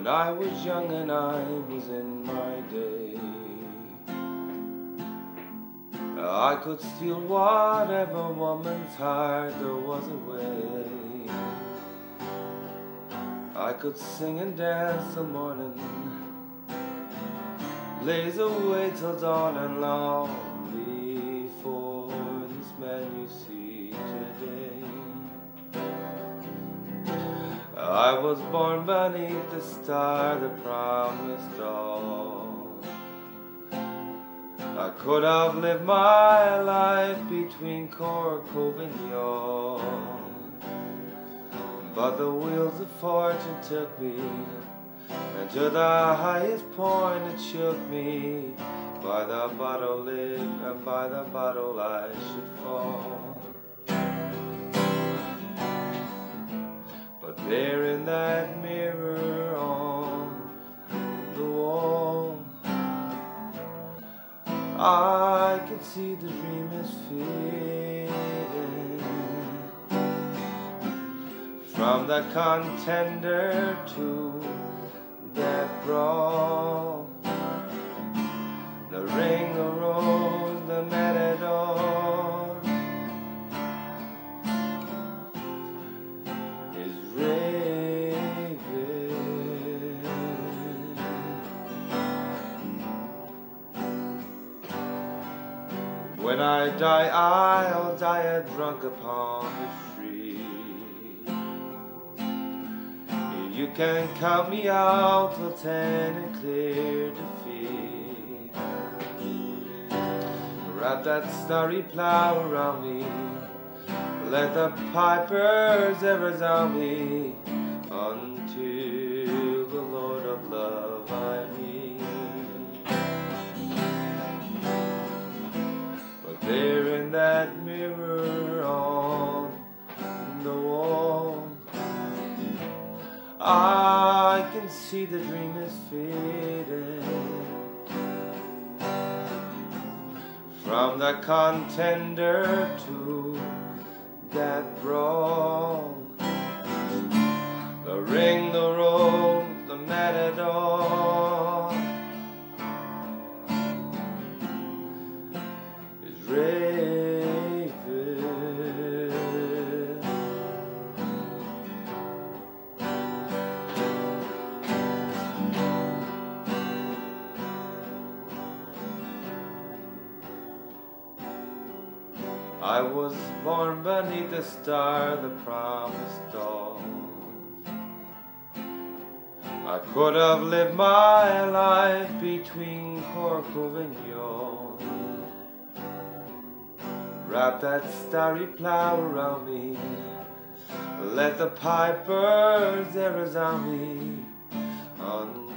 when I was young and I was in my day. I could steal whatever woman's heart there was away. I could sing and dance till morning, blaze away till dawn and long I was born beneath the star, that promised all. I could have lived my life between Cork, and Youghal. But the wheels of fortune took me and to the highest point it shook me. By the bottle live and by the bottle I should fall. There in that mirror on the wall, I can see the dream is fading from the contender to that brawl. When I die, I'll die a drunk upon the street. If you can count me out till ten and clear defeat. Wrap that starry plow around me. Let the pipers ever sound me that mirror on the wall, I can see the dream is fading from the contender to that brawl. The ring, the rope, the matador I was born beneath the star, the promised dawn. I could have lived my life between Cork and Youghal. Wrap that starry plow around me. Let the pipers there resound me until